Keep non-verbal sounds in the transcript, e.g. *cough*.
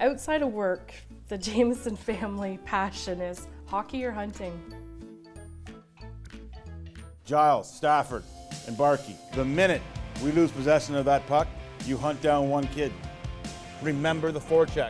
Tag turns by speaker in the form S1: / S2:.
S1: Outside of work, the *laughs* Jameson family passion is hockey or hunting.
S2: Giles, Stafford, and Barkey. The minute we lose possession of that puck, you hunt down one kid. Remember the forecheck.